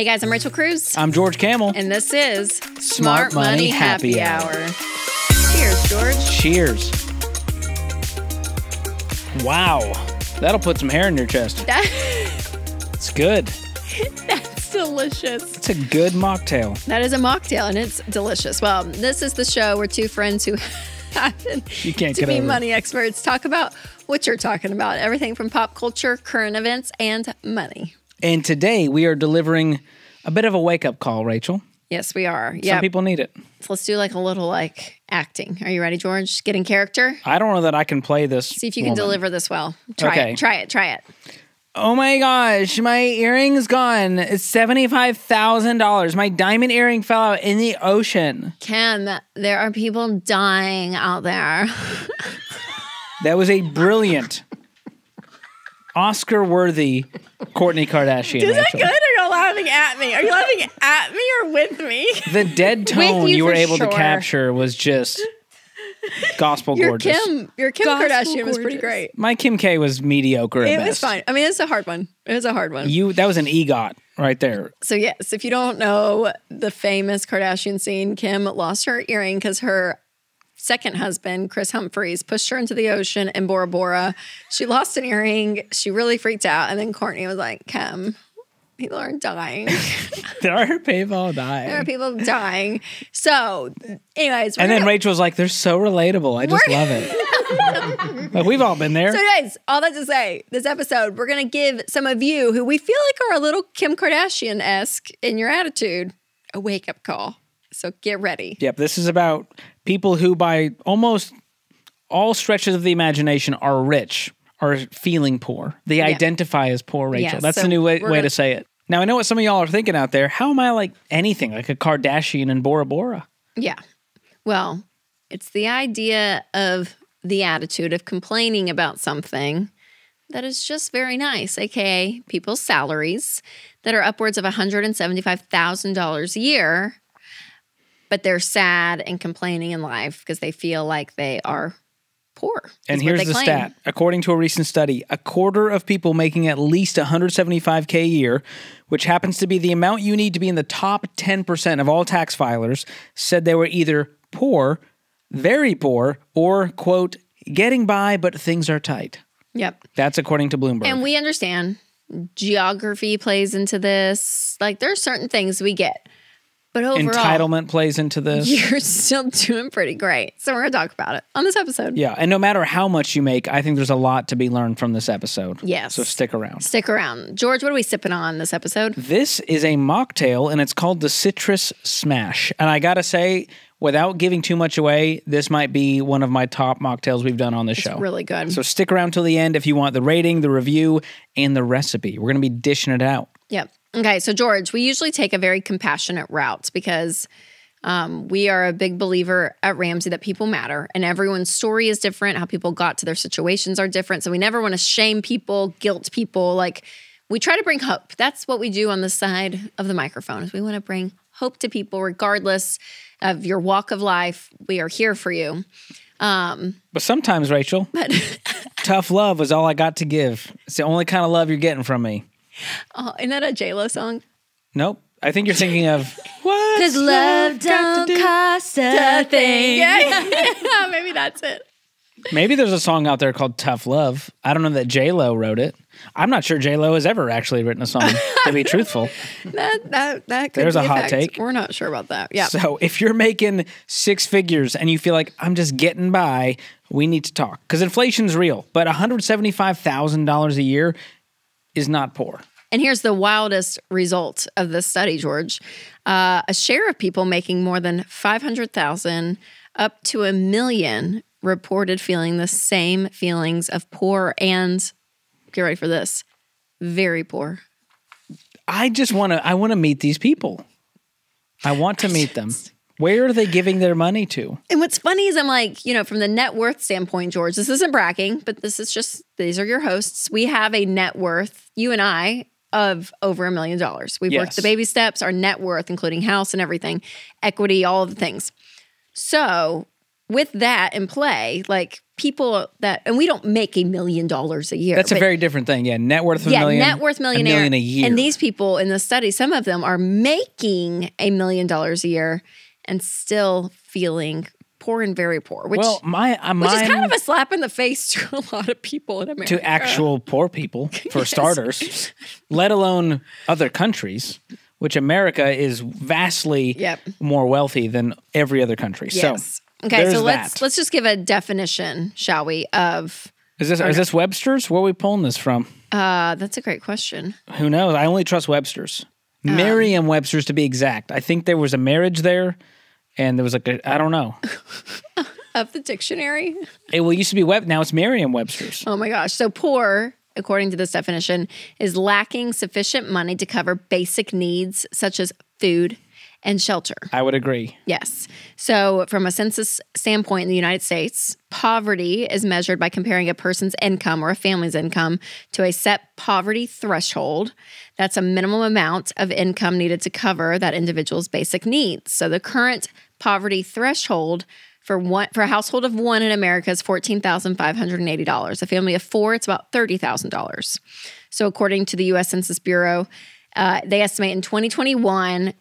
Hey guys, I'm Rachel Cruz. I'm George Kamel. And this is Smart Money Happy Hour. Cheers, George. Cheers. Wow. That'll put some hair in your chest. That, It's good. that's delicious. It's a good mocktail. That is a mocktail and it's delicious. Well, this is the show where two friends who happen You can't to get be it. money experts talk about what you're talking about everything from pop culture, current events, and money. And today we are delivering a bit of a wake up call, Rachel. Yes, we are. Yeah. Some people need it. So let's do like a little like acting. Are you ready, George? Get in character. I don't know that I can play this. See if you can deliver this well. Try Okay. it. Try it. Try it. Oh my gosh, my earring's gone. It's $75,000. My diamond earring fell out in the ocean. Kim, there are people dying out there. That was a brilliant, Oscar worthy Kourtney Kardashian. Is that Rachel. good are you laughing at me? Are you laughing at me or with me? The dead tone you you, were able sure. to capture was just gospel Your gorgeous. Kim, your Kim Gospel Kardashian was pretty great. My Kim K was mediocre. at It was best. fine. I mean, it's a hard one. It was a hard one. You that was an EGOT right there. So yes, if you don't know the famous Kardashian scene, Kim lost her earring because her second husband, Kris Humphries, pushed her into the ocean in Bora Bora. She lost an earring. She really freaked out, and then Kourtney was like, "Kim, people are dying. There are people dying. there are people dying." So, anyways, And then gonna- Rachel was like, "They're so relatable. I just love it." like we've all been there. So, guys, all that to say, this episode, we're going to give some of you who we feel like are a little Kim Kardashian esque in your attitude a wake up call. So, get ready. Yep, this is about people who, by almost all stretches of the imagination, are rich are feeling poor. They identify as poor, Rachel. Yes, That's so the new way, way gonna- to say it. Now, I know what some of y'all are thinking out there. How am I like anything, like a Kardashian in Bora Bora? Yeah. Well, it's the idea of the attitude of complaining about something that is just very nice, aka people's salaries that are upwards of $175,000 a year, but they're sad and complaining in life because they feel like they are poor. And here's the claim. stat. According to a recent study, a quarter of people making at least 175K a year, which happens to be the amount you need to be in the top 10% of all tax filers, said they were either poor, very poor, or, quote, getting by, but things are tight. Yep. That's according to Bloomberg. And we understand geography plays into this. Like there are certain things we get. But overall, Entitlement plays into this. you're still doing pretty great. So we're going to talk about it on this episode. Yeah. And no matter how much you make, I think there's a lot to be learned from this episode. Yes. So stick around. Stick around. George, what are we sipping on this episode? This is a mocktail and it's called the Citrus Smash. And I got to say, without giving too much away, this might be one of my top mocktails we've done on this show. Really good. So stick around till the end if you want the rating, the review, and the recipe. We're going to be dishing it out. Yep. Okay. So, George, we usually take a very compassionate route because um, we are a big believer at Ramsey that people matter and everyone's story is different. How people got to their situations are different. So, we never want to shame people, guilt people. Like, we try to bring hope. That's what we do on the side of the microphone. Is we want to bring hope to people regardless of your walk of life. We are here for you. Um, But sometimes, Rachel, but tough love was all I got to give. It's the only kind of love you're getting from me. Oh, isn't that a J-Lo song? Nope. I think you're thinking of what? Cause love don't cost a thing. Yeah, maybe that's it. Maybe there's a song out there called Tough Love. I don't know that J Lo wrote it. I'm not sure J Lo has ever actually written a song. to be truthful. That that that could There's be a hot fact. take. We're not sure about that. Yeah. So if you're making six figures and you feel like I'm just getting by, we need to talk because inflation's real. But $175,000 a year is not poor. And here's the wildest result of this study, George. Uh, a share of people making more than 500,000 up to a million reported feeling the same feelings of poor and get ready for this, very poor. I just want to. I want to meet these people. I want to meet them. Where are they giving their money to? And what's funny is I'm like, you know, from the net worth standpoint, George, this isn't bragging, but this is just these are your hosts. We have a net worth, you and I, of over a million dollars. We've worked the baby steps, our net worth, including house and everything, equity, all of the things. So with that in play, like people that, and we don't make a million dollars a year. That's a very different thing. Yeah, net worth of a yeah, million. net worth millionaire. A million a year. And these people in the study, some of them are making a million dollars a year and still feeling poor and very poor, which well, my uh, which is kind of a slap in the face to a lot of people in America. to actual poor people for starters, let alone other countries, which America is vastly Yep. more wealthy than every other country. Yes. So okay, so let's that. let's just give a definition, shall we? Of is this is this Webster's? Where are we pulling this from? uh, that's a great question. Who knows? I only trust Webster's. Um, Merriam Webster's to be exact. I think there was a marriage there, and there was like a, I don't know. Of the dictionary. It well it used to be Web. Now it's Merriam Webster's. Oh my gosh. So poor, according to this definition, is lacking sufficient money to cover basic needs such as food and shelter. I would agree. Yes. So, from a census standpoint in the United States, poverty is measured by comparing a person's income or a family's income to a set poverty threshold. That's a minimum amount of income needed to cover that individual's basic needs. So, the current poverty threshold for one for a household of one in America is fourteen thousand five hundred and eighty dollars. A family of four, it's about thirty thousand dollars. So, according to the U.S. Census Bureau, uh, they estimate in 2021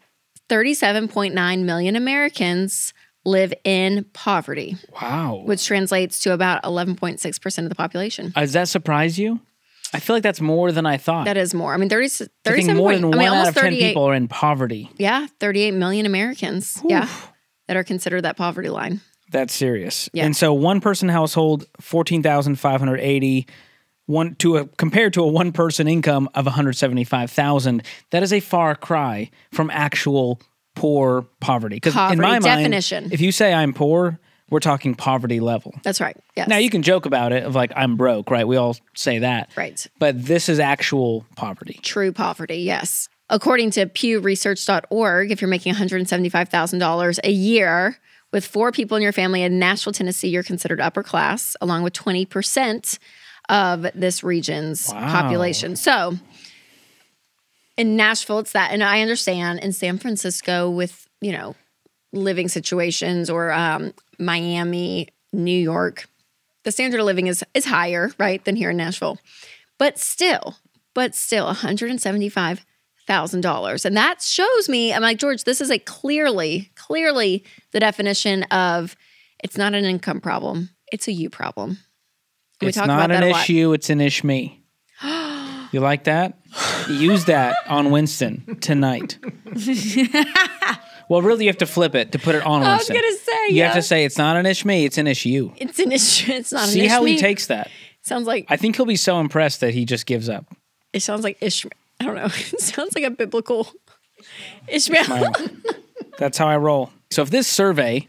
37.9 million Americans live in poverty, Wow. which translates to about 11.6% of the population. Does that surprise you? I feel like that's more than I thought. That is more. I mean, 30, I 37 think more point- than I mean, out almost of ten people are in poverty. Yeah, 38 million Americans. Yeah, that are considered that poverty line. That's serious. Yeah. And so one person household, fourteen thousand five hundred eighty. One to a compared to a one person income of one hundred seventy five thousand. That is a far cry from actual poor poverty. Because in my mind, definition. if you say I'm poor, we're talking poverty level. That's right. Yes. Now you can joke about it of like I'm broke, right? We all say that. Right. But this is actual poverty. True poverty, yes. According to pewresearch.org, if you're making $175,000 a year with four people in your family in Nashville, Tennessee, you're considered upper class, along with 20% of this region's Wow. population. So in Nashville, it's that. And I understand in San Francisco with, you know, living situations or um, Miami, New York, the standard of living is is higher, right, than here in Nashville. But still, but still, one hundred and seventy five thousand dollars, and that shows me. I'm like George. This is a clearly, clearly the definition of it's not an income problem; it's a you problem. And it's not an issue, it's an ish me. You like that? Use that on Winston tonight. well, really, you have to flip it to put it on I was gonna say, you yeah. have to say it's not an ish me, it's an ish you. It's an issue. It's not an issue See how he takes that. Sounds like I think he'll be so impressed that he just gives up. it sounds like Ishmael. I don't know. It sounds like a biblical Ishmael. Smile. That's how I roll. So if this survey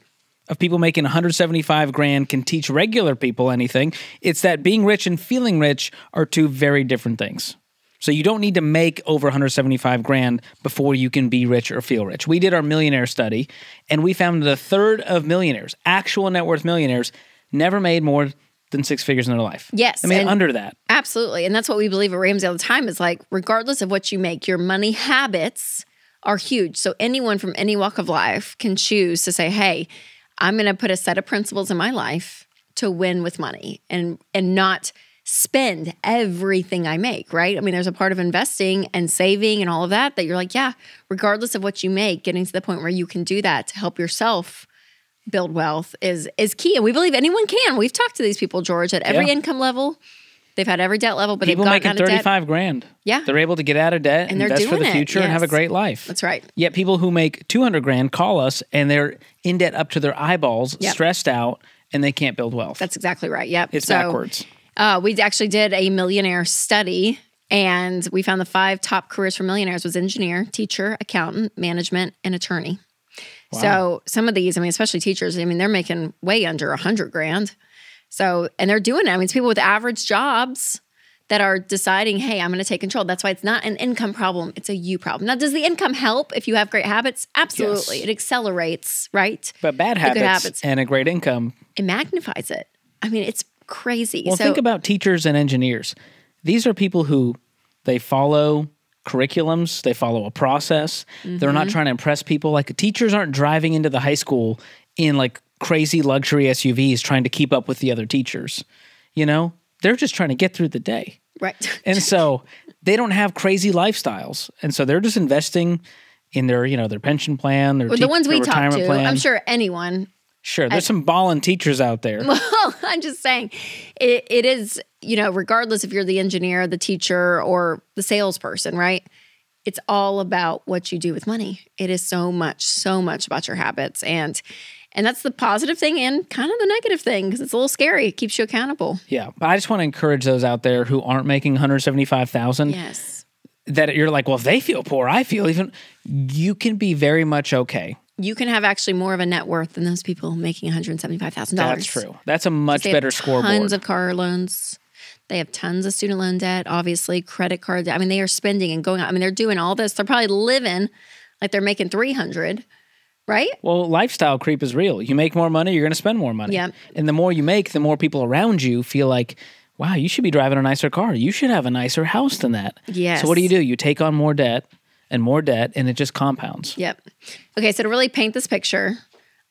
of people making 175 grand can teach regular people anything, it's that being rich and feeling rich are two very different things. So you don't need to make over 175 grand before you can be rich or feel rich. We did our millionaire study and we found that a third of millionaires, actual net worth millionaires, never made more than six figures in their life. Yes, I mean under that. Absolutely. And that's what we believe at Ramsey all the time is like, regardless of what you make, your money habits are huge. So anyone from any walk of life can choose to say, hey, I'm going to put a set of principles in my life to win with money and and not spend everything I make, right? I mean, there's a part of investing and saving and all of that that you're like, yeah, regardless of what you make, getting to the point where you can do that to help yourself build wealth is is key. And we believe anyone can. We've talked to these people, George, at every Yeah. income level. They've had every debt level, but People they've making gotten out of debt. 35 grand. Yeah. They're able to get out of debt And they're invest for the future and have a great life. That's right. Yet people who make 200 grand call us and they're in debt up to their eyeballs, Yep. stressed out, and they can't build wealth. That's exactly right. Yep. it's So, backwards. Uh, we actually did a millionaire study, and we found the five top careers for millionaires was engineer, teacher, accountant, management, and attorney. So some of these, I mean, especially teachers, I mean, they're making way under a hundred grand. So and they're doing it. I mean, it's people with average jobs that are deciding, hey, I'm going to take control. That's why it's not an income problem; it's a you problem. Now, does the income help if you have great habits? Absolutely, Yes. it accelerates, right? But bad habits, habits. and a great income. It magnifies it. I mean, it's crazy. Well, so think about teachers and engineers. These are people who they follow curriculums, they follow a process. They're Mm-hmm. not trying to impress people. Like teachers aren't driving into the high school in like crazy luxury SUVs trying to keep up with the other teachers. You know, they're just trying to get through the day. Right. And so they don't have crazy lifestyles. And so they're just investing in their, you know, their pension plan, their Well, te- the ones we talk retirement to, plan. I'm sure anyone. Sure, there's some balling teachers out there. Well, I'm just saying, it, it is you know, regardless if you're the engineer, the teacher, or the salesperson, right? It's all about what you do with money. It is so much, so much about your habits, and and that's the positive thing and kind of the negative thing because it's a little scary. It keeps you accountable. Yeah, but I just want to encourage those out there who aren't making 175,000 Yes, that you're like, well, if they feel poor, I feel even. You can be very much okay. You can have actually more of a net worth than those people making one hundred seventy-five thousand dollars. That's true. That's a much They have better scoreboard. Tons of car loans. They have tons of student loan debt, obviously, credit card debt. I mean, they are spending and going out. I mean, they're doing all this. They're probably living like they're making 300, right? well, lifestyle creep is real. You make more money, you're going to spend more money. Yep. And the more you make, the more people around you feel like, wow, you should be driving a nicer car. You should have a nicer house than that. Yes. So what do you do? You take on more debt and more debt, and it just compounds. Yep. Okay, so to really paint this picture,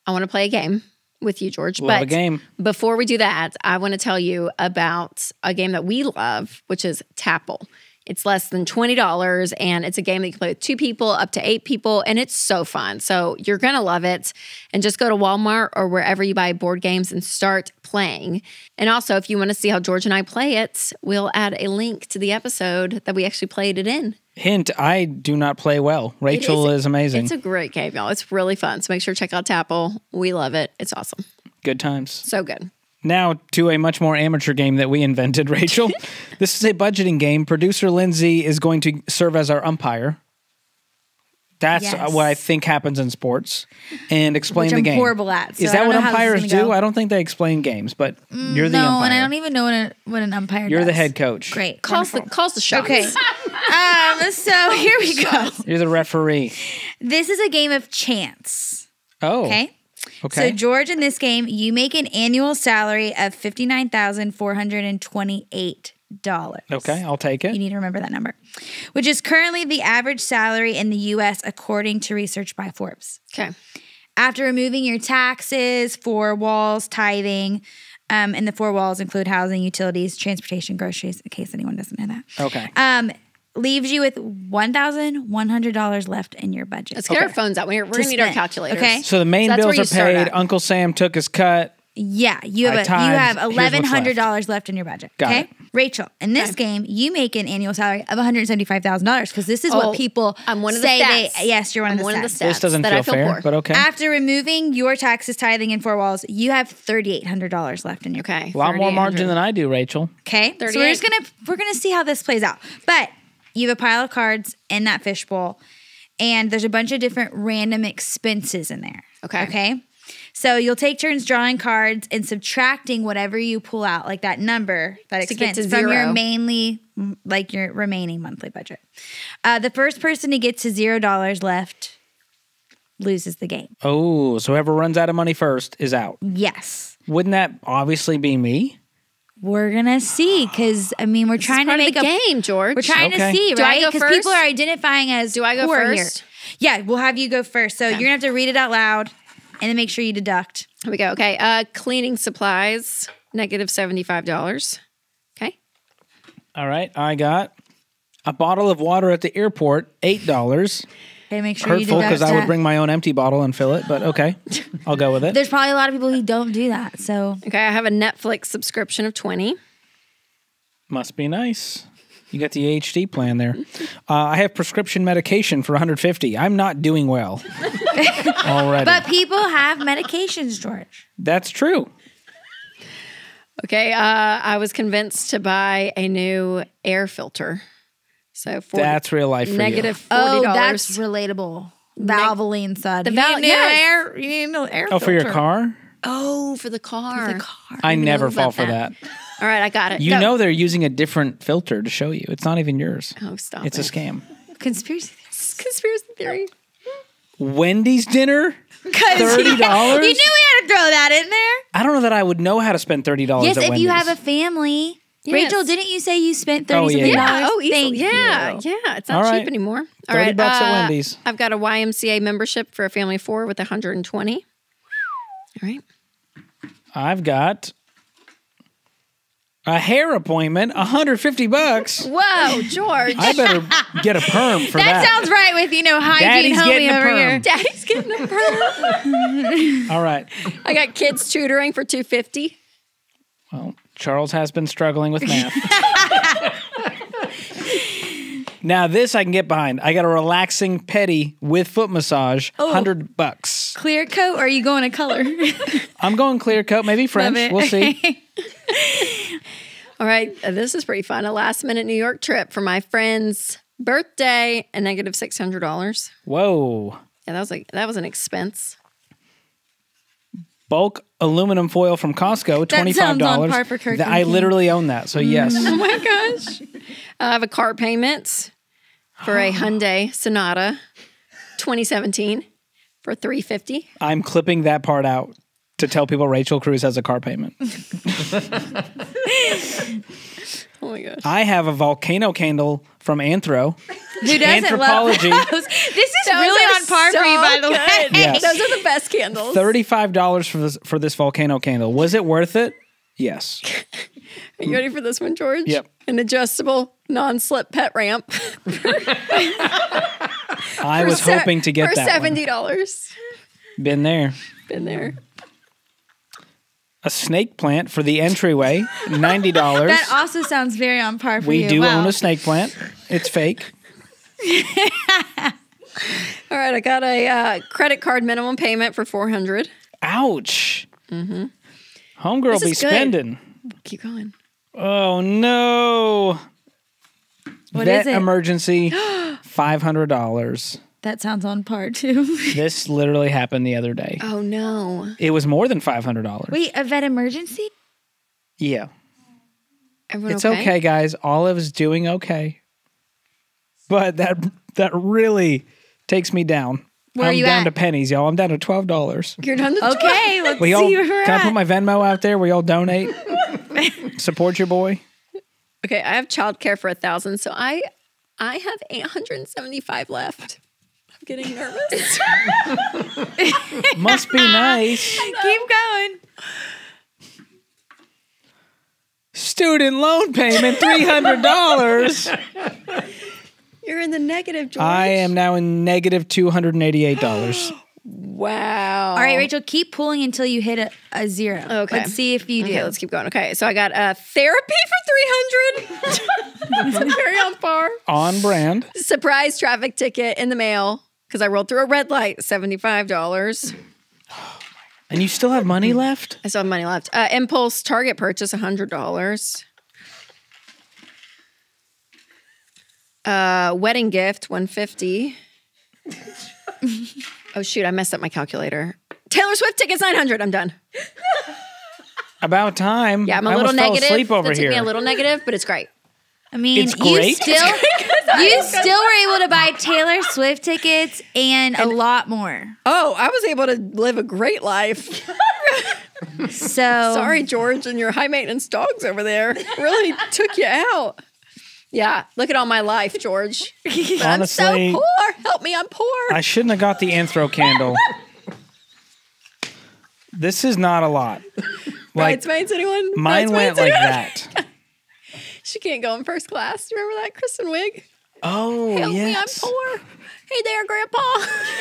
I want to play a game with you, George. Love but a game. before we do that, I want to tell you about a game that we love, which is Tapple. It's less than $20 and it's a game that you can play with two people up to eight people and it's so fun. So you're going to love it. And just go to Walmart or wherever you buy board games and start playing. And also, if you want to see how George and I play it, we'll add a link to the episode that we actually played it in. Hint: I do not play well. Rachel is, amazing. It's a great game, y'all. It's really fun. So make sure to check out Tapple. We love it. It's awesome. Good times. So good. Now to a much more amateur game that we invented, Rachel. this is a budgeting game. Producer Lindsay is going to serve as our umpire. That's Yes. what I think happens in sports, and explain Which the I'm game. horrible at, so is that what know how this is umpires do? go. I don't think they explain games, but you're the no, umpire. and I don't even know what, a, what an umpire You're the head coach. Great. Calls the Wonderful. calls the shots. Okay. um, so here we go. You're the referee. This is a game of chance. Oh, Okay. Okay. So George, in this game, you make an annual salary of fifty nine thousand four hundred and twenty eight dollars. okay, I'll take it. You need to remember that number, which is currently the average salary in the U.S. according to research by Forbes. Okay. After removing your taxes, four walls, tithing, um, and the four walls include housing, utilities, transportation, groceries. In case anyone doesn't know that, Okay. um, leaves you with one thousand one hundred dollars left in your budget. Let's get our phones out. We're, we're going to need our spend. calculators. Okay. So the main So bills are paid. at. Uncle Sam took his cut. Yeah, you have I a, tithed. you have eleven hundred dollars left in your budget. Got okay, it. Rachel. In this game, you make an annual salary of one hundred seventy five thousand dollars because this is Oh, what people I'm one of the say. stats. They yes, you're one, I'm of, the one of the stats. stats. This doesn't that feel I feel fair, poor. but okay. After removing your taxes, tithing, and four walls, you have thirty eight hundred dollars left in your Okay. a lot more margin than I do, Rachel. Okay, so we're just gonna we're gonna see how this plays out. But you have a pile of cards in that fishbowl, and there's a bunch of different random expenses in there. Okay. Okay. So you'll take turns drawing cards and subtracting whatever you pull out, like that number, that To expense to from your mainly like your remaining monthly budget. Uh, the first person to get to zero dollars left loses the game. Oh, so whoever runs out of money first is out. Yes. Wouldn't that obviously be me? We're gonna see because I mean we're This is trying to part of make the a game, George. We're trying Okay. to see, Do I right? Because people are identifying as Do I go first? Here. Yeah, we'll have you go first. So you're gonna have to read it out loud and then make sure you deduct. Here we go. Okay. Uh, cleaning supplies, $75. Okay. All right, I got a bottle of water at the airport, eight dollars. Okay, make sure you Hurtful because I would bring my own empty bottle and fill it, but okay, I'll go with it. There's probably a lot of people who don't do that. So Okay. I have a Netflix subscription of 20 Must be nice. You got the HD plan there. Uh, I have prescription medication for 150. I'm not doing well already. But people have medications, George. That's true. Okay. Uh, I was convinced to buy a new air filter. So for That's real life for negative $40. Oh, that's relatable. Valvoline side. The You val- need a air. You need a new air. you. Oh, for your car? oh, for the car. The car. I never fall for that. that. All right. I got it. You Go. know they're using a different filter to show you. It's not even yours. Oh, stop It's it. a scam. Conspiracy. Conspiracy theory. Wendy's dinner? Because $30? You knew we had to throw that in there. I don't know that I would know how to spend thirty dollars. Yes, at if Wendy's. you have a family. Yes. Rachel, didn't you say you spent Oh, thirty yeah, something yeah. dollars? Oh, easily. Thank yeah, you. yeah. It's not All cheap right. anymore. All 30 right, bucks at uh, Wendy's. I've got a YMCA membership for a family of four with 120. All right. I've got a hair appointment, 150 bucks. Whoa, George. I better get a perm for That, that. sounds right with you know hygiene Daddy's homie over perm. here. Daddy's getting a perm. All right. I got kids tutoring for 250 Well, Charles has been struggling with math. now this I can get behind. I got a relaxing petty with foot massage, Oh. 100 bucks. Clear coat or are you going to color? I'm going clear coat, maybe French. It. We'll see. All right, uh, this is pretty fun. A last minute New York trip for my friend's birthday, a negative six hundred dollars. Whoa. Yeah, that was like that was an expense. Bulk aluminum foil from Costco, $25. sounds on par for Kirk Th- I literally own that. So mm. yes. Oh my gosh! I have a car payment for a Hyundai Sonata, 2017, for 350. I'm clipping that part out to tell people Rachel Cruz has a car payment. Oh my gosh! I have a volcano candle from Anthro. Who doesn't love Anthropologie. those? This is Those really on par for you, by the way. good. Yes. Those are the best candles. Thirty-five dollars for this for this volcano candle. Was it worth it? Yes. Are you ready for this one, George? Yep. An adjustable non-slip pet ramp. I was Se- hoping to get for that. seventy dollars. Been there. Been there. A snake plant for the entryway. Ninety dollars. That also sounds very on par for We you. We do wow. own a snake plant. It's fake. All right, I got a uh, credit card minimum payment for four hundred. Ouch. Mm-hmm. Homegirl be spending. Keep going. Oh no. What Vet is it? emergency. Five hundred dollars. That sounds on par too. This literally happened the other day. Oh no! It was more than five hundred dollars. Wait, a vet emergency? Yeah. Everyone It's okay? guys. Olive's doing okay. But that that really takes me down. Where are I'm you down at? to pennies, y'all. I'm down to twelve dollars. You're done. The Okay, let's We see all where we're can I put my Venmo out there? We all donate. Support your boy. Okay, I have childcare for a thousand, so I I have eight hundred and seventy-five left. I'm getting nervous. Must be nice. Keep going. Student loan payment, three hundred dollars. You're in the negative, George. I am now in negative negative two hundred and eighty-eight dollars. Wow. All right, Rachel, keep pulling until you hit a, a zero. Okay. Let's see if you do. Okay, let's keep going. Okay, so I got uh, therapy for 300. That's very on par. On brand. Surprise traffic ticket in the mail because I rolled through a red light, $75. And you still have money left? I still have money left. Uh, impulse Target purchase, $100. Uh, wedding gift, 150 Oh, shoot, I messed up my calculator. Taylor Swift tickets, 900 I'm done. About time. Yeah, I'm a I little almost fell negative. asleep over that took here. me a little negative, but it's great. I mean, It's you great. still you still were able to buy Taylor Swift tickets and a lot more. Oh, I was able to live a great life. So Sorry, George, and your high maintenance dogs over there really took you out. Yeah, look at all my life, George. I'm Honestly, so poor. Help me, I'm poor. I shouldn't have got the anthro candle. this is not a lot. Like Bridesmaids, anyone? mine went Bridesmaids, like that. She can't go in first class. Remember that Kristen Wiig? Oh Help me, I'm poor. Hey there, Grandpa.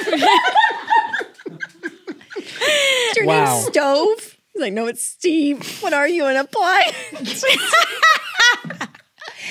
Is your Wow. name Stove? He's like, no, it's Steve. What are you, an appliance?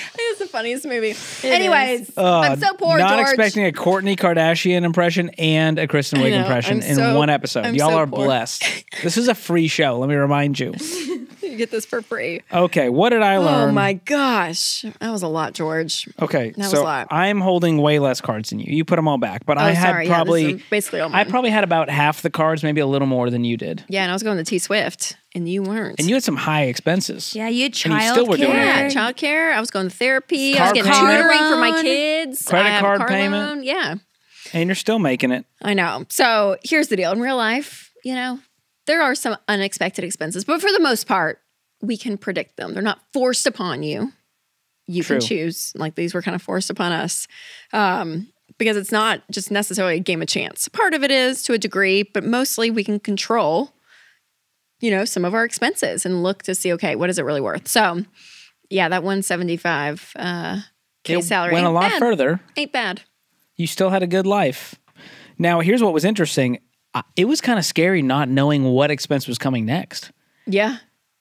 It's the funniest movie. Anyways, Uh, I'm so poor, Not George. expecting a Kourtney Kardashian impression and a Kristen Wiig impression I'm in so- one episode. I'm Y'all so are poor. blessed. This is a free show. Let me remind you. you get this for free. Okay, what did I oh learn? Oh my gosh, that was a lot, George. Okay, That was so a lot. I'm holding way less cards than you. You put them all back, but oh, I had Oh, sorry. Yeah, this probably is basically all I probably had about half the cards, maybe a little more than you did. Yeah, and I was going to T Swift, and you weren't. And you had some high expenses. yeah, you had And you child still were doing care. yeah, childcare. I was going to therapy. I was getting payment. tutoring for my kids. Credit I have a card car payment. loan. Yeah, And you're still making it. I know. So here's the deal. In real life, you know, there are some unexpected expenses, but for the most part, we can predict them. They're not forced upon you. You True. can choose. Like these were kind of forced upon us. Um, because it's not just necessarily a game of chance. Part of it is to a degree, but mostly we can control you know, some of our expenses and look to see, okay, what is it really worth? So, yeah, that 175 uh, K It salary went a lot bad. further. Ain't bad. You still had a good life. Now, here's what was interesting. It was kind of scary not knowing what expense was coming next. Yeah.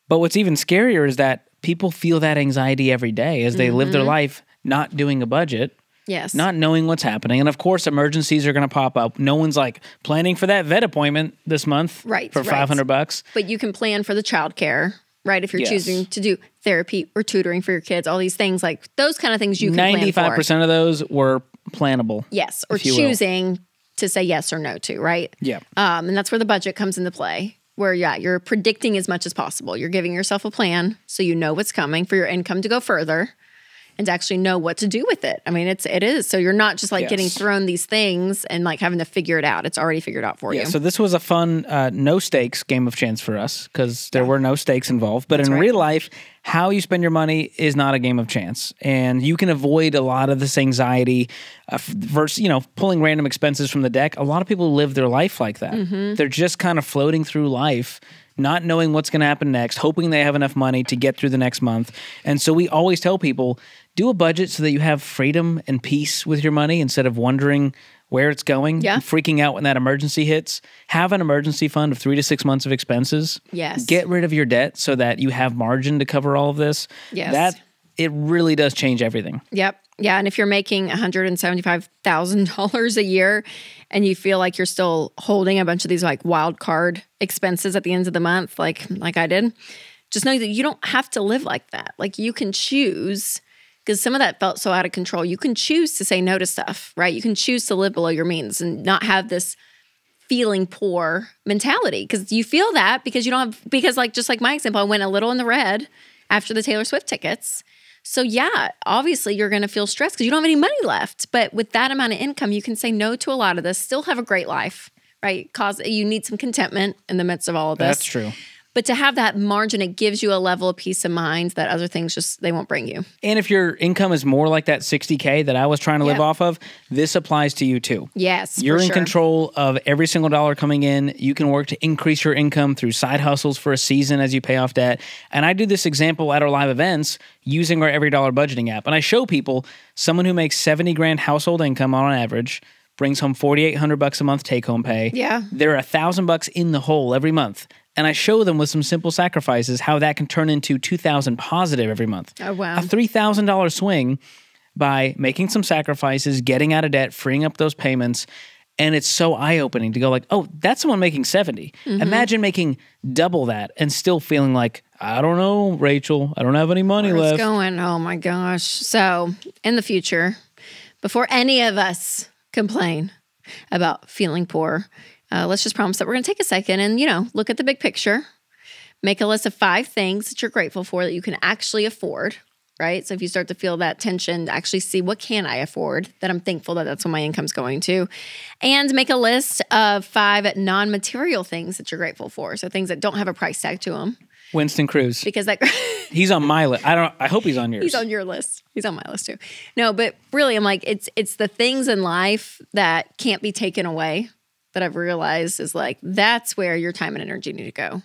But what's even scarier is that people feel that anxiety every day as they live their Mm-hmm. life not doing a budget, Yes. not knowing what's happening. And of course, emergencies are going to pop up. No one's like planning for that vet appointment this month Right, for right. 500 bucks. but you can plan for the childcare, right? If you're Yes. choosing to do therapy or tutoring for your kids, all these things like those kind of things you can plan 95% of those were plannable. Yes, or choosing will. To say yes or no to, right? Yeah. Um, and that's where the budget comes into play. Where yeah, you're predicting as much as possible. You're giving yourself a plan so you know what's coming for your income to go further and to actually know what to do with it. I mean, it's it is. So you're not just like getting thrown these things and like having to figure it out. It's already figured out for Yeah, you. so this was a fun, uh, no stakes game of chance for us because there were no stakes involved. But in right. real life, how you spend your money is not a game of chance, and you can avoid a lot of this anxiety uh, versus you know pulling random expenses from the deck. A lot of people live their life like that. Mm-hmm. They're just kind of floating through life. Not knowing what's going to happen next, hoping they have enough money to get through the next month. And so we always tell people do a budget so that you have freedom and peace with your money instead of wondering where it's going Yeah. and freaking out when that emergency hits. Have an emergency fund of three to six months of expenses. Yes. Get rid of your debt so that you have margin to cover all of this. Yes. That it really does change everything. Yep. Yeah. And if you're making $175,000 a year and you feel like you're still holding a bunch of these like wild card expenses at the end of the month, like like I did, just know that you don't have to live like that. Like you can choose because some of that felt so out of control. You can choose to say no to stuff, right? You can choose to live below your means and not have this feeling poor mentality because you feel that because you don't have because like just like my example, I went a little in the red after the Taylor Swift tickets. So yeah, obviously you're going to feel stressed because you don't have any money left. But with that amount of income, you can say no to a lot of this, still have a great life, right? Cause you need some contentment in the midst of all of this. That's true. But to have that margin, it gives you a level of peace of mind that other things just they won't bring you. And if your income is more like that 60K that I was trying to live off of, this applies to you too. Yes, You're in sure. control of every single dollar coming in. You can work to increase your income through side hustles for a season as you pay off debt. And I do this example at our live events using our EveryDollar budgeting app. And I show people someone who makes 70 grand household income on average brings home 4800 bucks a month take home pay. Yeah. They're a thousand bucks in the hole every month. And I show them with some simple sacrifices how that can turn into 2000 positive every month. Oh, wow. A $3,000 swing by making some sacrifices, getting out of debt, freeing up those payments. And it's so eye opening to go like, oh, that's someone making 70. Mm-hmm. Imagine making double that and still feeling like, I don't know, Rachel, I don't have any money Where's left. going? Oh my gosh. So, in the future, before any of us complain about feeling poor, uh, let's just promise that we're going to take a second and, you know, look at the big picture, make a list of five things that you're grateful for that you can actually afford. Right. So if you start to feel that tension, actually see what can I afford that I'm thankful that that's what my income's going to. And make a list of five non material things that you're grateful for. So things that don't have a price tag to them Winston Cruz. because that He's on my list. I don't I hope he's on yours. He's on your list. He's on my list too. No, but really, I'm like, it's it's the things in life that can't be taken away that I've realized is like that's where your time and energy need to go.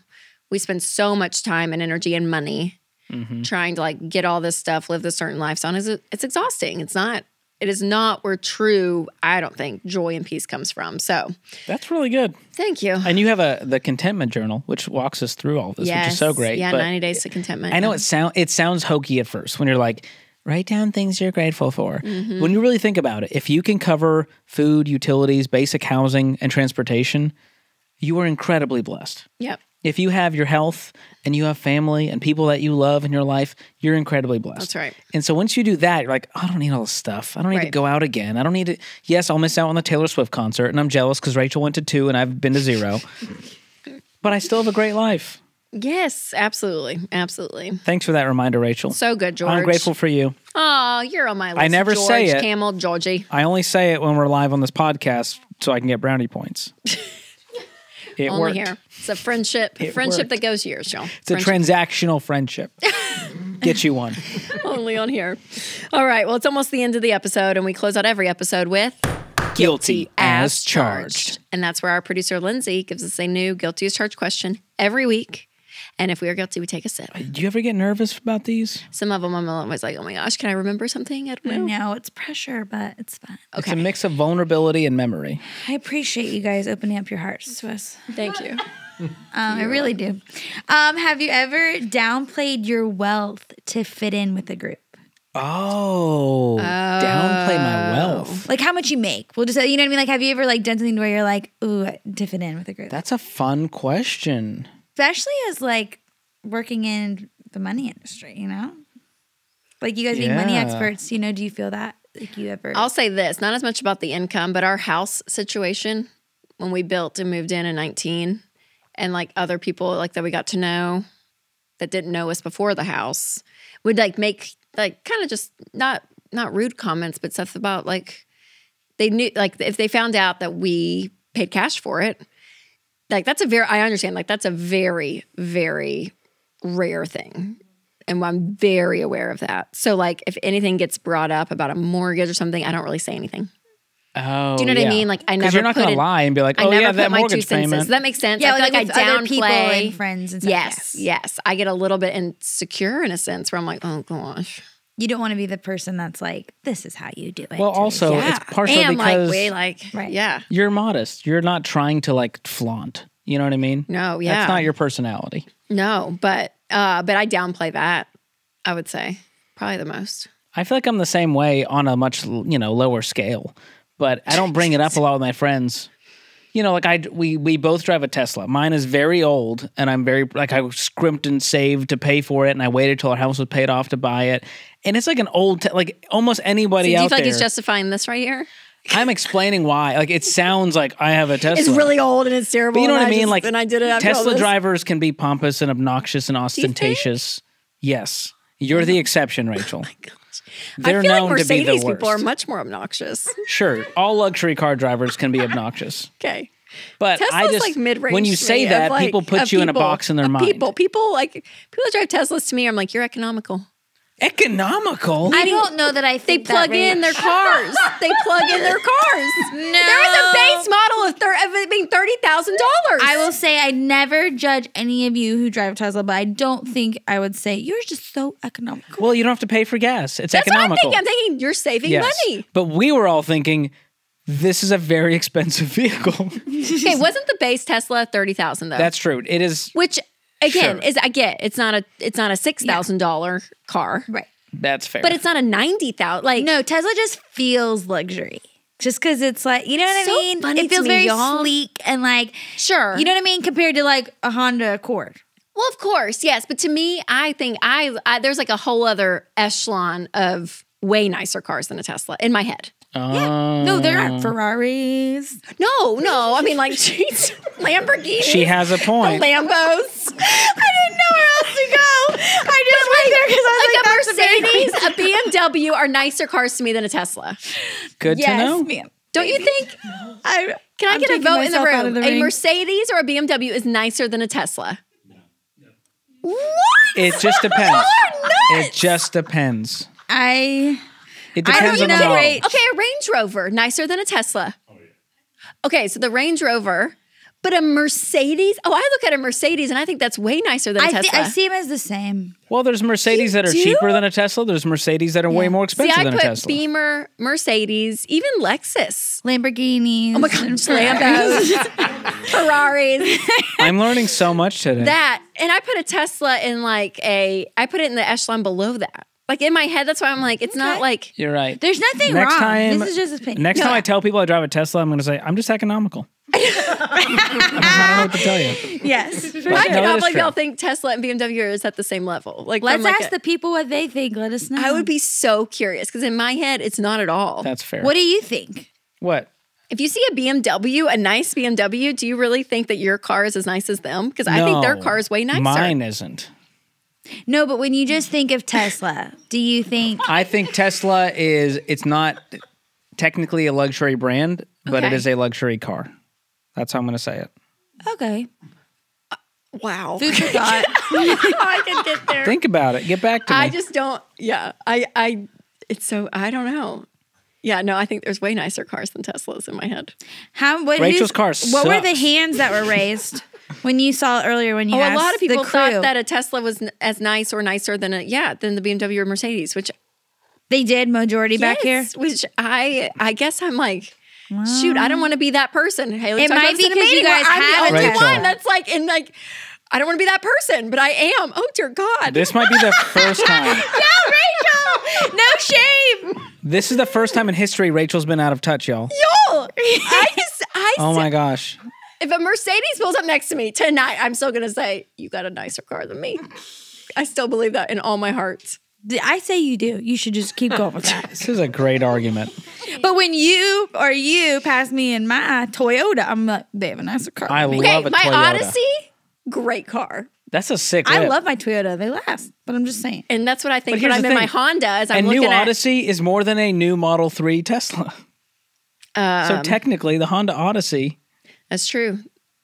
We spend so much time and energy and money mm-hmm. trying to like get all this stuff, live this certain lifestyle. It's, it's exhausting. It's not. It is not where true. I don't think joy and peace comes from. So That's really good. thank you. And you have a the contentment journal, which walks us through all this, which is so great. Yeah, 90 days to contentment. I know Yeah. it sound it sounds hokey at first when you're like, write down things you're grateful for. Mm-hmm. When you really think about it, if you can cover food, utilities, basic housing, and transportation, you are incredibly blessed. Yep. If you have your health and you have family and people that you love in your life, you're incredibly blessed. That's right. And so once you do that, you're like, oh, I don't need all this stuff. I don't need to go out again. I don't need to. Yes, I'll miss out on the Taylor Swift concert, and I'm jealous because Rachel went to two and I've been to zero. but I still have a great life. Yes, absolutely. Absolutely. Thanks for that reminder, Rachel. So good, George. I'm grateful for you. Oh, you're on my list. I never George, say it. Kamel, Georgie. I only say it when we're live on this podcast so I can get brownie points. It Only worked. here. It's a friendship. It friendship worked. that goes years, y'all. It's a transactional friendship. get you one. Only on here. All right. Well, it's almost the end of the episode, and we close out every episode with Guilty as charged. And that's where our producer Lindsay gives us a new guilty as charged question every week. And if we are guilty, we take a sip. Do you ever get nervous about these? Some of them I'm always like, oh my gosh, can I remember something? I don't know. know it's pressure, but it's fun. It's a mix of vulnerability and memory. I appreciate you guys opening up your hearts to us. Thank you. Um, I really do. Um, have you ever downplayed your wealth to fit in with a group? Oh, downplay my wealth. Like how much you make? We'll just say, you know what I mean? Like, have you ever like done something where you're like, ooh, to fit in with a group? That's a fun question. Especially as like working in the money industry, you know? Like you guys being money experts, you know, do you feel that? Like you ever I'll say this, not as much about the income, but our house situation when we built and moved in in 19 and like other people like that we got to know that didn't know us before the house would like make like kind of just not not rude comments but stuff about like they knew like if they found out that we paid cash for it like that's a very I understand like that's a very very rare thing and I'm very aware of that. So like if anything gets brought up about a mortgage or something, I don't really say anything. Oh, Do you know what I mean? Like I never you're not put gonna lie and be like, I oh never yeah, that my mortgage cents payment. Does that make sense? Yeah, I feel like like, with I other people downplay and friends and stuff, Yes, yes. yes. I get a little bit insecure in a sense where I'm like, oh gosh. You don't want to be the person that's like, this is how you do it. Well, also Yeah. it's partially and because like way like Right. yeah. you're modest. You're not trying to like flaunt. You know what I mean? No, yeah. That's not your personality. No, but uh but I downplay that, I would say. Probably the most. I feel like I'm the same way on a much you know lower scale, but I don't bring it up a lot with my friends. You know, like I we we both drive a Tesla. Mine is very old, and I'm very like I scrimped and saved to pay for it, and I waited till our house was paid off to buy it. And it's like an old, like almost anybody So do you feel like there. he's justifying this right here? I'm explaining why. Like it sounds like I have a Tesla. It's really old and it's terrible. But you know what I mean? just- like and I did it Tesla drivers can be pompous and obnoxious and ostentatious. Yes, you're the exception, Rachel. Oh They're I feel known like to be the Mercedes people are much more obnoxious. Sure, all luxury car drivers can be obnoxious, Okay. but Tesla's I just like mid range. when you say that, people put you in a box in their mind. People, people like people that drive Teslas to me. I'm like, you're economical. Economical. I don't know that I They think that plug way. in their cars. they plug in their cars. No. There is a base model of, thir- of it being thirty thousand dollars. I will say I never judge any of you who drive Tesla, but I don't think I would say you're just so economical. well, you don't have to pay for gas. It's That's economical. what I'm thinking. I'm thinking you're saving yes. money. But we were all thinking this is a very expensive vehicle. Okay, wasn't the base Tesla thirty thousand though? That's true. It is. which again Sure. is I get it's not a it's not a six thousand dollar car, Right. That's fair. but it's not a ninety thousand. Like No, Tesla just feels luxury. Just because it's like, you know what So I mean? funny It feels to me, very y'all. sleek and like, sure, you know what I mean? Compared to like a Honda Accord. Well, of course, yes, but to me, I think I, I there's like a whole other echelon of way nicer cars than a Tesla in my head. Um, No, they're not Ferraris. No, no, I mean like jeez, Lamborghini. She has a the point. Lambos. I didn't know where else to go. I just went there because I was like, Like, a a Mercedes, a BMW are nicer cars to me than a Tesla. Good to know. ma'am. Don't you think? I, Can I I'm get a vote in the myself room? the a ring. Mercedes or a BMW is nicer than a Tesla. What? It just depends. Y'all are nuts. It just depends. I It I depends don't on the know, model. Rach. Okay, a Range Rover nicer than a Tesla. Oh, okay, so the Range Rover, but a Mercedes. Oh, I look at a Mercedes and I think that's way nicer than a I, Tesla. thi- I see them as the same. Well, there's Mercedes that are do? cheaper than a Tesla. There's Mercedes that are way more See, expensive I than a put Tesla. Beamer, Mercedes, even Lexus. Lamborghinis. Oh my God, Lambos, Ferraris, I'm learning so much today. that, and I put a Tesla in like a. I put it in the echelon below that. Like in my head, that's why I'm like, it's not like You're right. There's nothing next wrong. time, this is just opinion. next No. time I tell people I drive a Tesla, I'm going to say I'm just economical. I don't know what to tell you. yes. I no, that cannot believe y'all think Tesla and BMW is at the same level. Like, Let's like ask a- the people what they think. Let us know. I would be so curious because in my head, it's not at all. That's fair. What do you think? What? If you see a BMW, a nice BMW, do you really think that your car is as nice as them? Because I think their car is way nicer. Mine isn't. No, but when you just think of Tesla, do you think I think Tesla is. It's not technically a luxury brand, but it Okay. is a luxury car. That's how I'm going to say it. okay? Uh, wow. Food for thought. I can get there. Think about it. Get back to me. I just don't. Yeah. I. I. It's so. I don't know. Yeah. No. I think there's way nicer cars than Teslas in my head. How? What? Rachel's who's- car What were the sucks. hands that were raised? When you saw earlier when you Oh, a lot of people thought that a Tesla was n- as nice or nicer than a yeah than the BMW or Mercedes, which they did majority back here. which I I guess I'm like. Shoot, I don't want to be that person. Haley It talked might about be this in you guys have the a only one that's like in like I don't want to be that person, but I am. Oh dear God. This might be the first time. No, Rachel, no shame. This is the first time in history Rachel's been out of touch, y'all. Y'all, I I Oh my gosh. If a Mercedes pulls up next to me tonight, I'm still gonna say you got a nicer car than me. I still believe that in all my heart. I say you do. You should just keep going with that. This is a great argument. but when you or you pass me in my Toyota, I'm like, they have a nicer car. I than me. Okay, love a my Toyota. Odyssey, great car. That's a sick I love my Toyota. They last, but I'm just saying. And that's what I think But when here's I'm the in my. Honda as I'm a looking new at Odyssey is more than a new Model 3 Tesla. Um, so technically, the Honda Odyssey, That's true.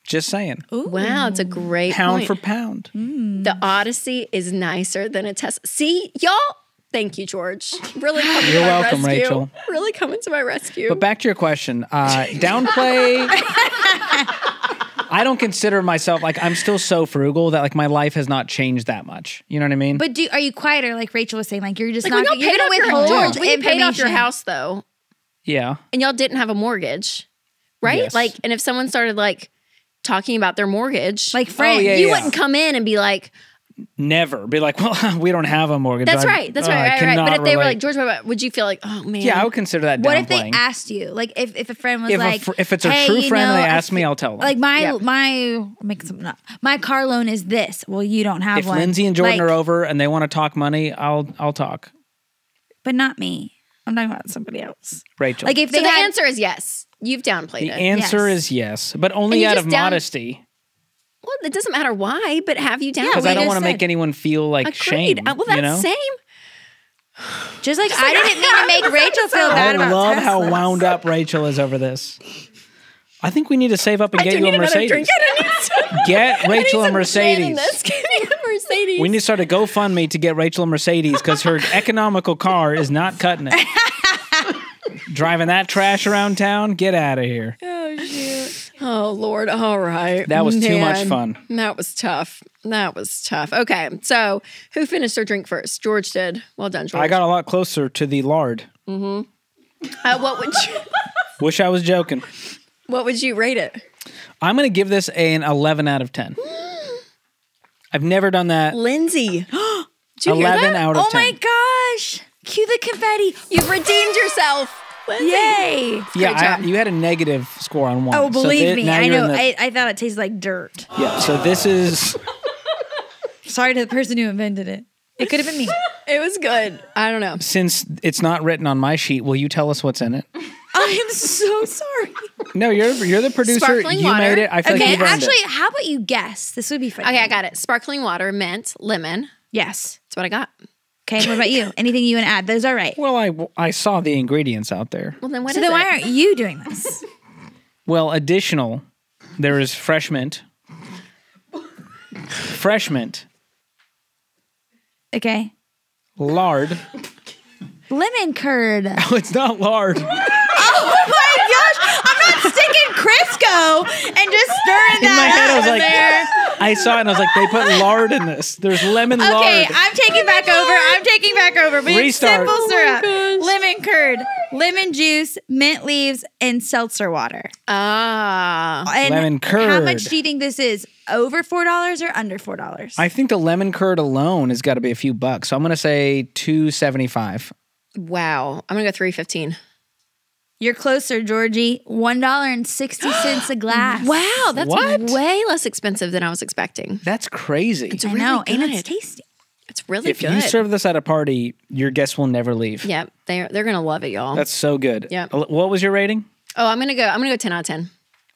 just saying, Wow, it's a great pound point. for pound. the Odyssey is nicer than a Tesla. See, y'all. Thank you, George. Really coming You're to my welcome, rescue. Rachel. Really coming to my rescue. But back to your question, uh, downplay. I don't consider myself like I'm still so frugal that like my life has not changed that much. You know what I mean? But do are you quieter, like Rachel was saying? Like you're just like not y'all you're paid gonna off your withhold George, when you paid off your house though, yeah. and y'all didn't have a mortgage, right? Yes. Like, and if someone started like talking about their mortgage, Like oh, friends. Oh, yeah, you yeah. wouldn't come in and be like, Never be like, well, we don't have a mortgage. "That's I- right, that's oh, right, I right, right." But if they were like, "George, would you feel like, "Oh man"? yeah, I would consider that What if they asked you? Like if, if a friend was If a like, fr- if it's a "Hey, true friend know, they I ask me, I'll tell them. Like my Yeah. my make something up. My car loan is this. Well, you don't have if one. Lindsay and Jordan Like, are over and they want to talk money, I'll I'll talk. but not me. I'm talking about somebody else. Rachel. Like if So they the had, answer is yes. You've downplayed the it. answer yes. is yes, but only out of down- modesty well, it doesn't matter why, but have you downplayed? it? because we I don't want to make anyone feel like Agreed. shame. Uh, well, that's you know? same. just like I didn't mean to make Rachel feel I bad about love how wound up Rachel is over this. I think we need to save up and I get you a Mercedes. drink. I need some- Get I need Rachel a some gin in Mercedes. this. Give me a Mercedes. We need to start a GoFundMe to get Rachel a Mercedes because her economical car is not cutting it. Driving that trash around town, get out of here. Oh shoot. Oh Lord! All right, That was too much fun. That was tough. That was tough. Okay, so who finished their drink first? George did. Well done, George. I got a lot closer to the lard. Uh, what would you? Wish I was joking. What would you rate it? I'm going to give this an 11 out of 10. I've never done that. Lindsay, did you hear 11 that? out of Oh 10. my gosh! Cue the confetti! You've redeemed yourself. Lindsay. Yay! yeah, I, you had a negative score on one. Oh, So believe me, I know. the- I, I thought it tasted like dirt. yeah, so this is Sorry to the person who invented it. It could have been me. It was good. I don't know. since it's not written on my sheet. Will you tell us what's in it? I'm so sorry. No, you're you're the producer. Sparkling you water. made it. I feel like Okay, you've actually, it. how about you guess? This would be fun. Okay, I got it. Sparkling water, mint, lemon. Yes. That's what I got. Okay, what about you? Anything you want to add? Those are right. Well, I I saw the ingredients out there. Well, then what So is then why aren't you doing this? Well, additional, there is fresh mint. Fresh mint, Okay. lard. Lemon curd. Oh, it's not lard. Oh my gosh! I'm not sticking Crisco and just stirring that In that my head, I up was like, there. I saw it and I was like, they put lard in this. There's lemon Okay, lard. Okay, I'm taking back over. I'm taking back over. But it's Restart. simple Oh syrup, lemon curd, lemon juice, mint leaves, and seltzer water. Ah, And Lemon curd. How much do you think this is? Over four dollars or under four dollars? I think the lemon curd alone has got to be a few bucks. So I'm going to say 275. wow. I'm gonna go three fifteen. You're closer, Georgie. One dollar and sixty cents a glass. Wow, that's What? way less expensive than I was expecting. That's crazy. It's I really know, good. and it's tasty. It's really good. if good. you serve this at a party, your guests will never leave. yeah, they're they're gonna love it, y'all. That's so good. Yeah. Uh, what was your rating? oh, I'm gonna go. I'm gonna go ten out of ten.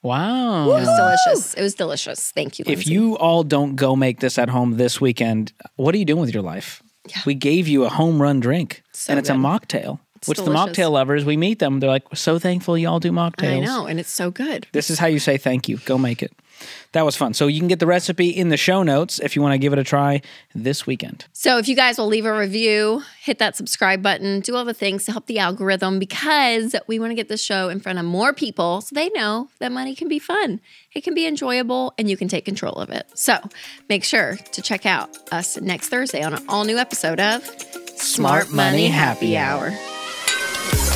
Wow. It was delicious. It was delicious. Thank you. If Lindsay. you all don't go make this at home this weekend, what are you doing with your life? We gave you a home run drink, So and it's a good. Which the mocktail lovers, we meet them. They're like, so thankful y'all do mocktails. I know, and it's so good. This is how you say thank you. Go make it. that was fun. So you can get the recipe in the show notes if you want to give it a try this weekend. So if you guys will leave a review, hit that subscribe button, do all the things to help the algorithm because we want to get the show in front of more people so they know that money can be fun. It can be enjoyable and you can take control of it. So make sure to check out us next Thursday on an all new episode of Smart Money Happy Hour. Yeah.